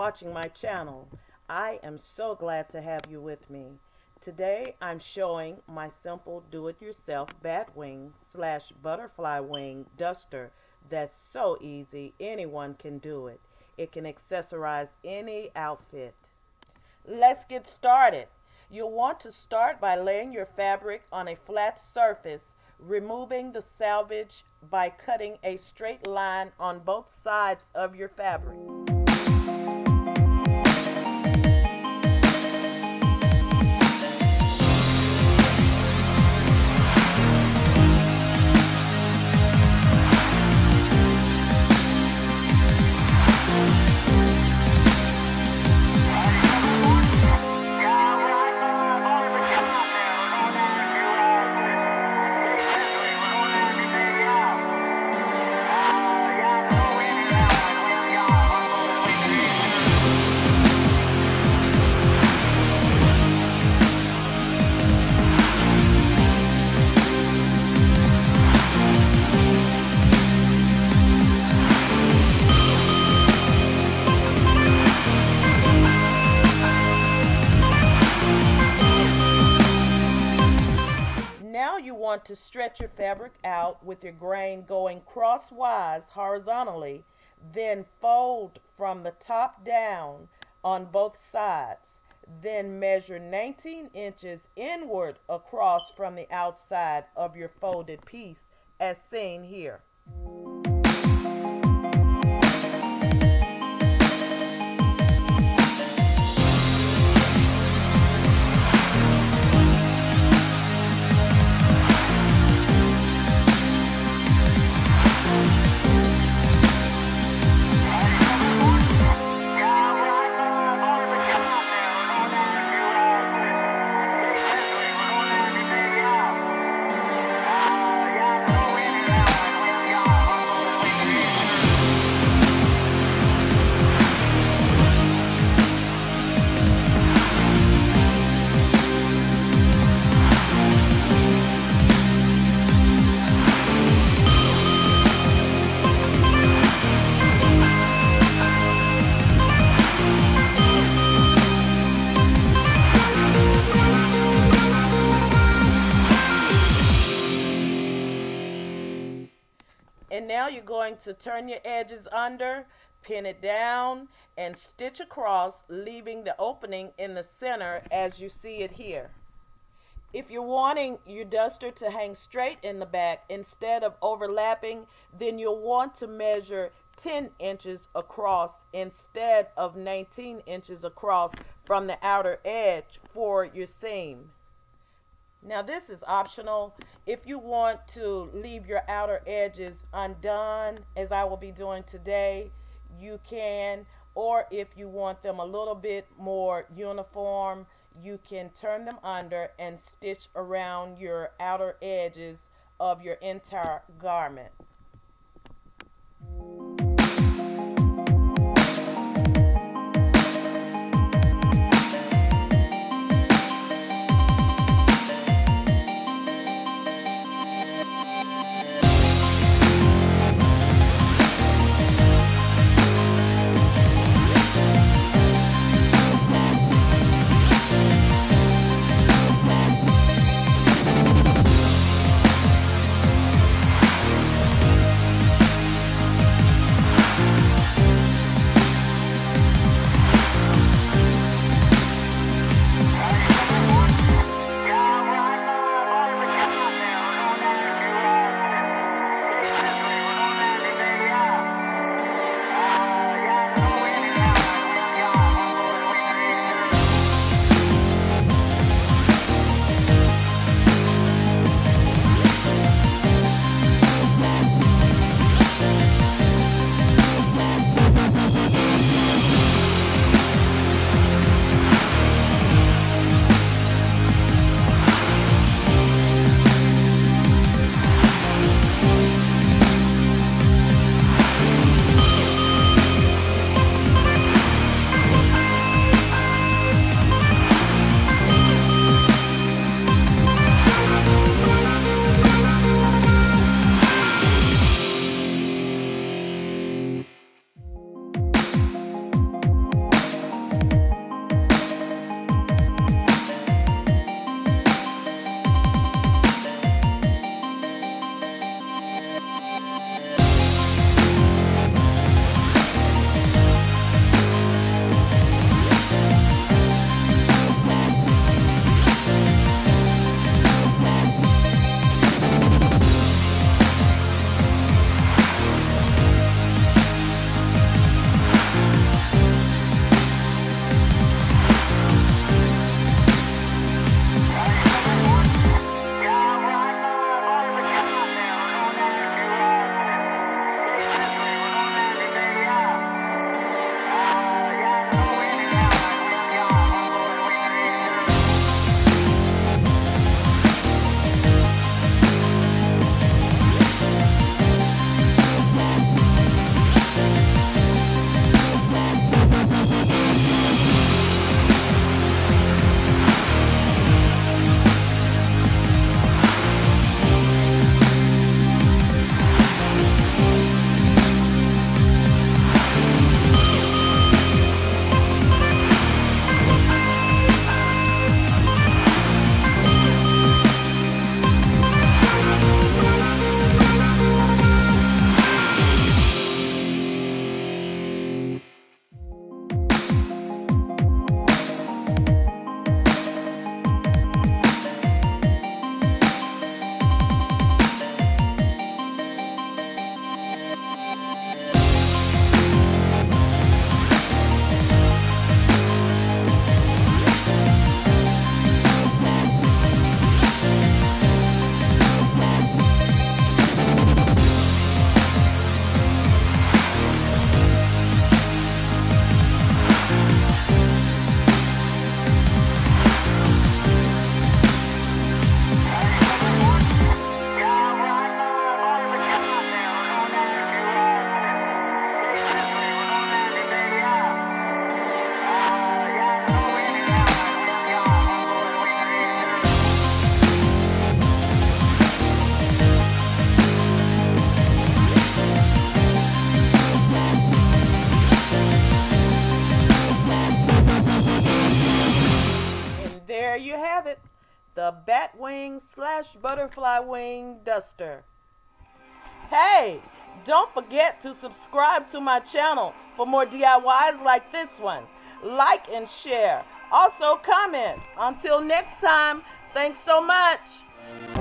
watching my channel. I am so glad to have you with me. Today I'm showing my simple do-it-yourself bat wing slash butterfly wing duster that's so easy anyone can do it. It can accessorize any outfit. Let's get started. You'll want to start by laying your fabric on a flat surface, removing the selvage by cutting a straight line on both sides of your fabric. You want to stretch your fabric out with your grain going crosswise horizontally, then fold from the top down on both sides. Then measure 19 inches inward across from the outside of your folded piece as seen here. And now you're going to turn your edges under, pin it down, and stitch across, leaving the opening in the center as you see it here. If you're wanting your duster to hang straight in the back instead of overlapping, then you'll want to measure 10 inches across instead of 19 inches across from the outer edge for your seam. Now this is optional. If you want to leave your outer edges undone, as I will be doing today, you can. Or if you want them a little bit more uniform, you can turn them under and stitch around your outer edges of your entire garment. The Batwing slash Butterfly Wing Duster. Hey, don't forget to subscribe to my channel for more DIYs like this one. Like and share. Also comment. Until next time, thanks so much.